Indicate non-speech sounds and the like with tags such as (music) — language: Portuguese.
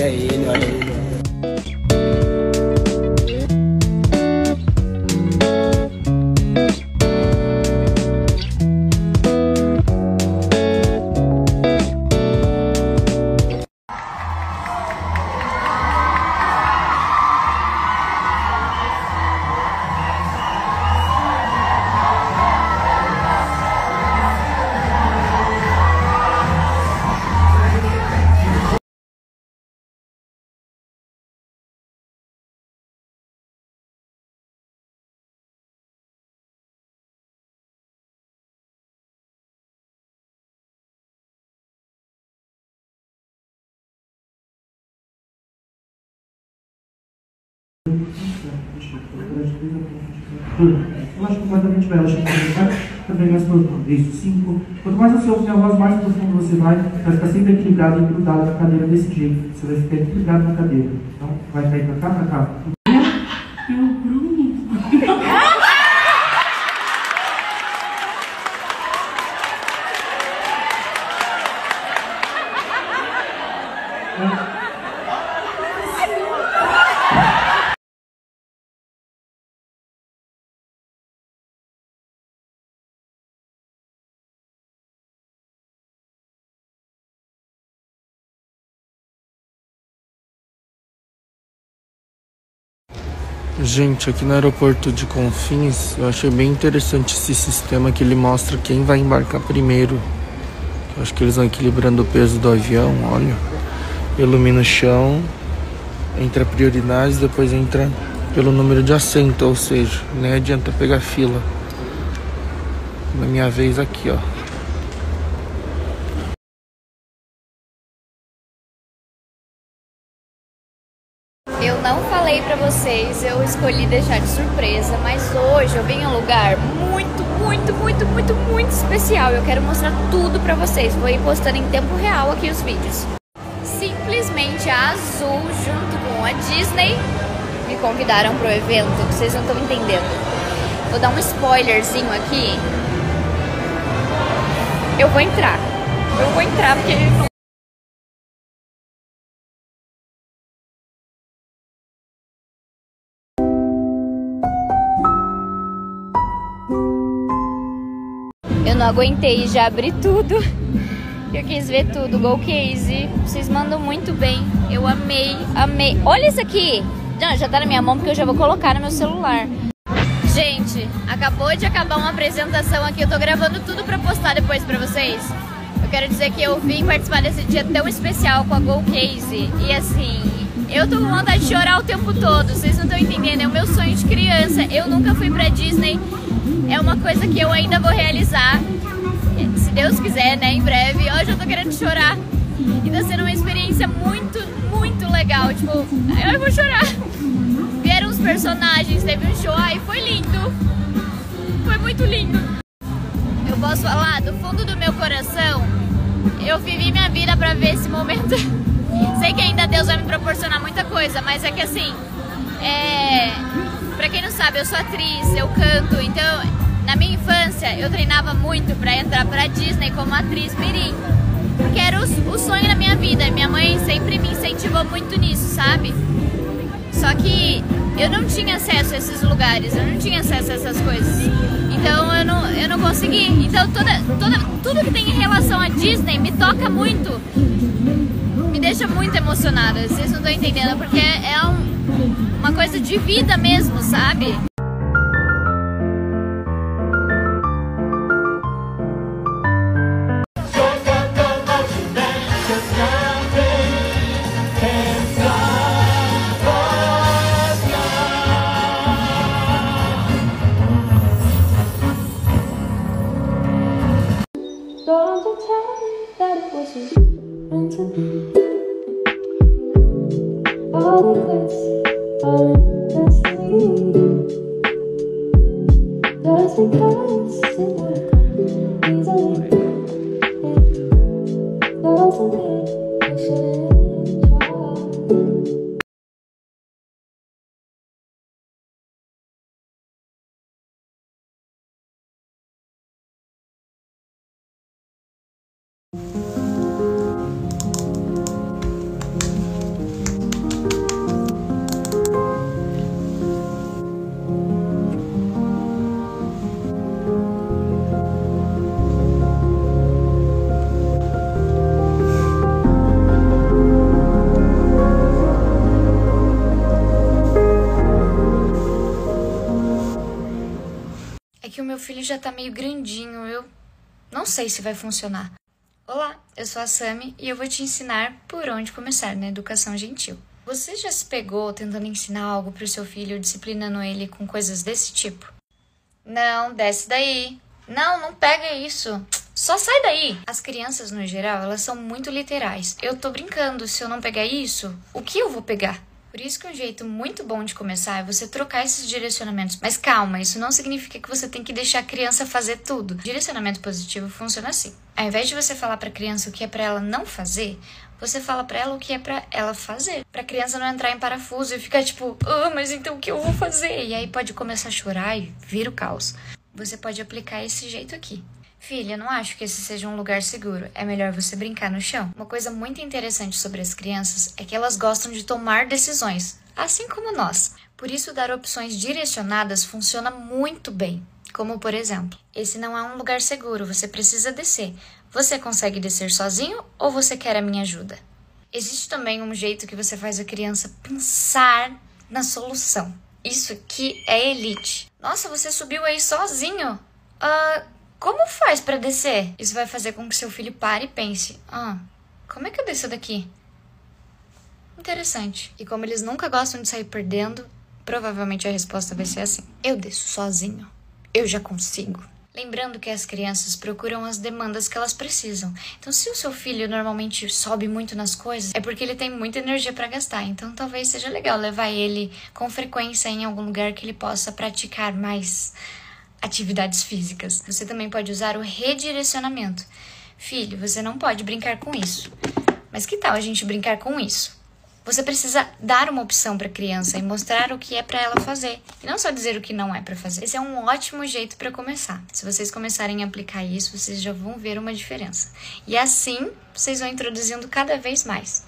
Olha Relaxa completamente completamente também mais profundo. Isso, cinco. Quanto mais você ouve a voz, mais profundo você vai, vai ficar sempre equilibrado e grudado na cadeira desse jeito. Você vai ficar equilibrado na cadeira. Então, vai cair pra cá, pra cá. Gente, aqui no aeroporto de Confins, eu achei bem interessante esse sistema que ele mostra quem vai embarcar primeiro. Eu acho que eles vão equilibrando o peso do avião, olha. Ilumina o chão, entra prioridades, depois entra pelo número de assento, ou seja, nem adianta pegar fila. Na minha vez aqui, ó. Falei pra vocês, eu escolhi deixar de surpresa, mas hoje eu vim em um lugar muito, muito, muito, muito, muito especial. Eu quero mostrar tudo pra vocês. Vou ir postando em tempo real aqui os vídeos. Simplesmente a Azul, junto com a Disney, me convidaram pro evento. Vocês não estão entendendo. Vou dar um spoilerzinho aqui. Eu vou entrar. Eu vou entrar porque Eu não aguentei, já abri tudo. Eu quis ver tudo, Go Case. Vocês mandam muito bem. Eu amei, amei. Olha isso aqui. Não, já tá na minha mão porque eu já vou colocar no meu celular. Gente, acabou de acabar uma apresentação aqui. Eu tô gravando tudo pra postar depois pra vocês. Eu quero dizer que eu vim participar desse dia tão especial com a Go Case. E assim, eu tô com vontade de chorar o tempo todo. Vocês não estão entendendo. É o meu sonho de criança. Eu nunca fui pra Disney. É uma coisa que eu ainda vou realizar. Se Deus quiser, né? Em breve. Hoje eu tô querendo chorar. E tá sendo uma experiência muito, muito legal. Tipo, eu vou chorar. Vieram os personagens, teve um show. Ai, foi lindo. Foi muito lindo. Posso falar do fundo do meu coração. Eu vivi minha vida pra ver esse momento. (laughs) Sei que ainda Deus vai me proporcionar muita coisa, mas é que assim, é... pra quem não sabe, eu sou atriz, eu canto, então na minha infância eu treinava muito pra entrar pra Disney como atriz mirim. Porque era o, o sonho da minha vida, minha mãe sempre me incentivou muito nisso, sabe? Só que eu não tinha acesso a esses lugares, eu não tinha acesso a essas coisas. Então eu não, consegui. Então toda, toda, tudo que tem em relação a Disney me toca muito. Me deixa muito emocionada. Vocês não estão entendendo, porque é um, uma coisa de vida mesmo, sabe? Don't you tell me that it wasn't meant to be. All all in destiny. Just because it worked easily. Yeah. Doesn't mean meu filho já tá meio grandinho, eu não sei se vai funcionar. Olá, eu sou a Sami e eu vou te ensinar por onde começar na educação gentil. Você já se pegou tentando ensinar algo pro seu filho, disciplinando ele com coisas desse tipo? Não, desce daí. Não, não pega isso. Só sai daí! As crianças, no geral, elas são muito literais. Eu tô brincando, se eu não pegar isso, o que eu vou pegar? Por isso que um jeito muito bom de começar é você trocar esses direcionamentos. Mas calma, isso não significa que você tem que deixar a criança fazer tudo. Direcionamento positivo funciona assim. Ao invés de você falar para a criança o que é para ela não fazer, você fala para ela o que é para ela fazer. Para a criança não entrar em parafuso e ficar tipo, ah, mas então o que eu vou fazer? E aí pode começar a chorar e vira o caos. Você pode aplicar esse jeito aqui. Filha, não acho que esse seja um lugar seguro. É melhor você brincar no chão. Uma coisa muito interessante sobre as crianças é que elas gostam de tomar decisões, assim como nós. Por isso, dar opções direcionadas funciona muito bem. Como, por exemplo, esse não é um lugar seguro, você precisa descer. Você consegue descer sozinho ou você quer a minha ajuda? Existe também um jeito que você faz a criança pensar na solução. Isso aqui é elite. Nossa, você subiu aí sozinho? Ah, como faz para descer? Isso vai fazer com que seu filho pare e pense: ah, como é que eu desço daqui? Interessante. E como eles nunca gostam de sair perdendo, provavelmente a resposta vai ser assim: eu desço sozinho. Eu já consigo. Lembrando que as crianças procuram as demandas que elas precisam. Então, se o seu filho normalmente sobe muito nas coisas, é porque ele tem muita energia para gastar. Então, talvez seja legal levar ele com frequência em algum lugar que ele possa praticar mais atividades físicas. Você também pode usar o redirecionamento. Filho, você não pode brincar com isso. Mas que tal a gente brincar com isso? Você precisa dar uma opção para a criança e mostrar o que é para ela fazer, e não só dizer o que não é para fazer. Esse é um ótimo jeito para começar. Se vocês começarem a aplicar isso, vocês já vão ver uma diferença. E assim, vocês vão introduzindo cada vez mais.